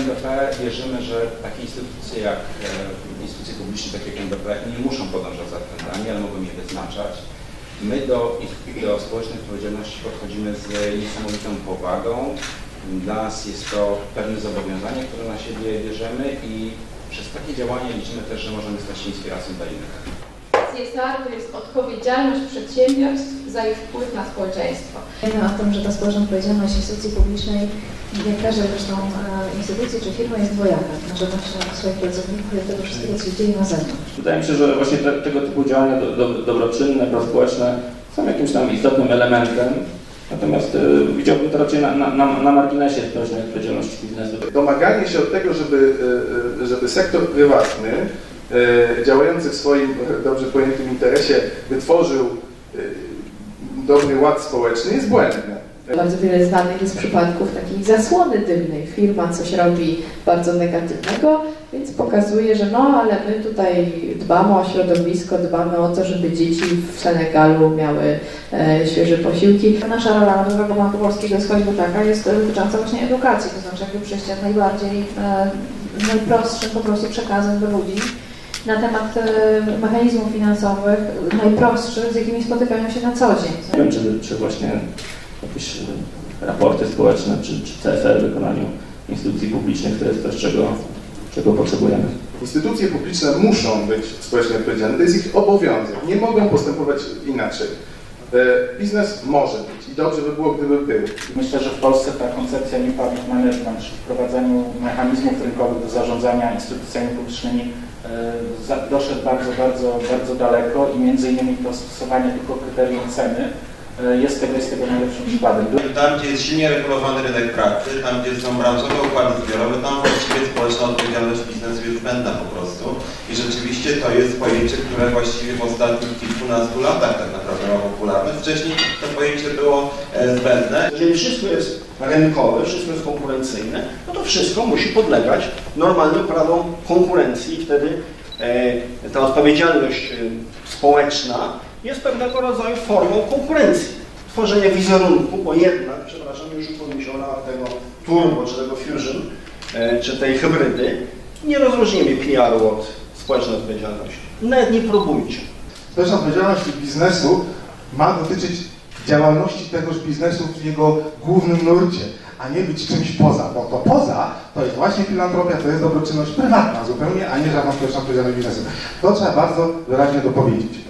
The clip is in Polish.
NBP wierzymy, że takie instytucje jak e, instytucje publiczne, takie jak NBP nie muszą podążać za trendami, ale mogą je wyznaczać. My do, do społecznej odpowiedzialności podchodzimy z niesamowitą powagą. Dla nas jest to pewne zobowiązanie, które na siebie bierzemy i przez takie działania liczymy też, że możemy stać się inspiracją dla innych. CSR to jest odpowiedzialność przedsiębiorstw za ich wpływ na społeczeństwo. Wiemy o tym, że ta społeczna odpowiedzialność instytucji publicznej, jak każdej zresztą e, instytucji czy firmy jest dwojaka. Znaczy właśnie swoich pracowników i tego wszystkiego, co się dzieje na zewnątrz. Wydaje mi się, że właśnie te, tego typu działania do, do, dobroczynne, prospołeczne są jakimś tam istotnym elementem. Natomiast y, widziałbym to raczej na, na, na, na marginesie społecznej odpowiedzialności biznesu. domaganie się od tego, żeby, e, żeby sektor prywatny działający w swoim dobrze pojętym interesie wytworzył e, dobry ład społeczny jest błędne. Bardzo wiele znanych jest przypadków takiej zasłony dymnej. Firma coś robi bardzo negatywnego, więc pokazuje, że no ale my tutaj dbamy o środowisko, dbamy o to, żeby dzieci w Senegalu miały e, świeże posiłki. Nasza rola Narodowego Banku Polskiego jest choćby taka, jest dotycząca właśnie edukacji, to znaczy jakby przejścia najbardziej, e, najprostszym po prostu przekazem do ludzi na temat e, mechanizmów finansowych, najprostszych, z jakimi spotykają się na co dzień. Nie wiem, czy, czy właśnie jakieś raporty społeczne, czy, czy CSR w wykonaniu instytucji publicznych to jest coś, czego, czego potrzebujemy. Instytucje publiczne muszą być społecznie odpowiedzialne, to jest ich obowiązek, nie mogą postępować inaczej. E, Biznes może być i dobrze by było, gdyby był. Myślę, że w Polsce ta koncepcja New Public Management, czy wprowadzaniu mechanizmów rynkowych do zarządzania instytucjami publicznymi e, doszedł bardzo, bardzo, bardzo daleko i między innymi to stosowanie tylko kryterium ceny e, jest tego, jest tego najlepszym przykładem. Tam, gdzie jest silnie regulowany rynek pracy, tam, gdzie są branżowe układy zbiorowe, tam właściwie społeczna odpowiedzialność biznesu jest zbędna po prostu. I rzeczywiście to jest pojęcie, które właściwie w ostatnich kilkunastu latach tak naprawdę ma popularność. Wcześniej to pojęcie było e, zbędne. Jeżeli wszystko jest rynkowe, wszystko jest konkurencyjne, no to wszystko musi podlegać normalnym prawom konkurencji i wtedy e, ta odpowiedzialność e, społeczna jest pewnego rodzaju formą konkurencji. Tworzenie wizerunku, bo jednak, przepraszam, już upomniesiona tego turbo, czy tego fusion, czy tej hybrydy, nie rozróżnimy PR-u od społecznej odpowiedzialności. Nawet nie próbujcie. Społeczna odpowiedzialność biznesu ma dotyczyć działalności tegoż biznesu w jego głównym nurcie, a nie być czymś poza, bo to poza to jest właśnie filantropia, to jest dobroczynność prywatna zupełnie, a nie żadna społeczna odpowiedzialność biznesu. To trzeba bardzo wyraźnie dopowiedzieć.